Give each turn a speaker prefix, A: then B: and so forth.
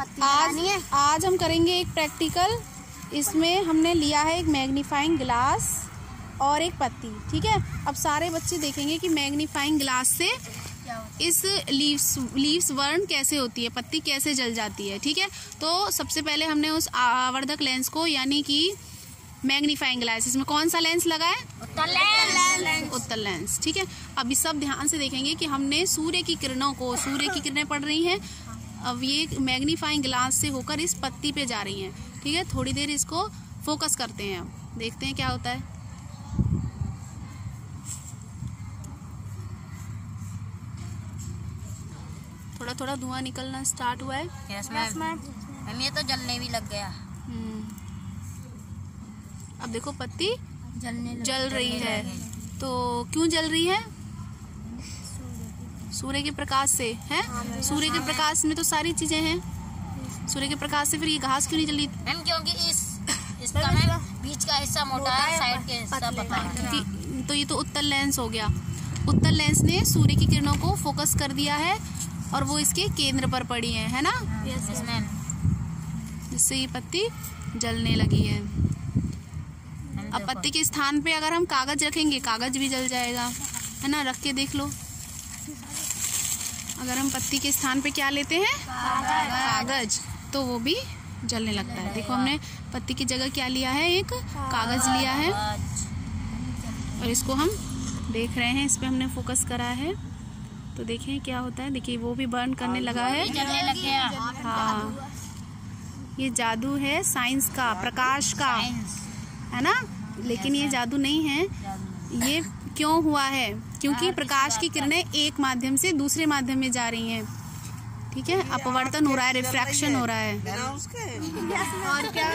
A: आज है। आज हम करेंगे एक प्रैक्टिकल। इसमें हमने लिया है एक मैग्नीफाइंग ग्लास और एक पत्ती ठीक है? अब सारे बच्चे देखेंगे कि मैग्नीफाइंग ग्लास से इस लीव्स लीव्स वर्न कैसे होती है पत्ती कैसे जल जाती है ठीक है? तो सबसे पहले हमने उस आवर्धक लेंस को यानी कि मैग्नीफाइंग ग्लास इसमें कौन सा लेंस लगा है?
B: उत्तर लेंस।
A: उत्तर लेंस ठीक है? अभी सब ध्यान से देखेंगे कि हमने सूर्य की किरणों को सूर्य की किरणें पड़ रही हैं। अब ये मैग्नीफाइंग ग्लास से होकर इस पत्ती पे जा रही हैं। ठीक है थोड़ी देर इसको फोकस करते हैं देखते हैं क्या होता है। थोड़ा थोड़ा धुआँ निकलना स्टार्ट हुआ है।
B: यस मैम ये तो जलने भी लग गया।
A: हम्म। अब देखो पत्ती
B: जलने
A: जल रही है। तो क्यों जल रही है? सूर्य के प्रकाश से है? सूर्य के प्रकाश में तो सारी चीज़ें हैं। सूर्य के प्रकाश से फिर ये घास क्यों नहीं जली?
B: मैम क्योंकि इस इसका मैम बीच का हिस्सा मोटा है साइड के हिस्सा पतला
A: तो ये तो उत्तर लेंस हो गया। उत्तर लेंस ने सूर्य की किरणों को फोकस कर दिया है और वो इसके केंद्र पर पड़ी है है ना?
B: यस मैम
A: जिससे ये पत्ती जलने लगी है। अब पत्ती के स्थान पे अगर हम कागज़ रखेंगे कागज़ भी जल जाएगा। है ना? रख के देख लो। अगर हम पत्ती के स्थान पे क्या लेते हैं? कागज़। तो वो भी जलने लगता है। देखो हमने पत्ती की जगह क्या लिया है? एक कागज़ लिया है। और इसको हम देख रहे हैं। इस पर हमने फोकस करा है। तो देखें क्या होता है। देखिए वो भी बर्न करने लगा है। हाँ। ये जादू है साइंस का प्रकाश का। है ना? लेकिन ये जादू नहीं है। ये क्यों हुआ है? क्योंकि प्रकाश की किरणें एक माध्यम से दूसरे माध्यम में जा रही हैं। ठीक है? अपवर्तन हो रहा है रिफ्रैक्शन हो। रहा है।
C: और क्या?